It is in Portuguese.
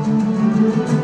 Música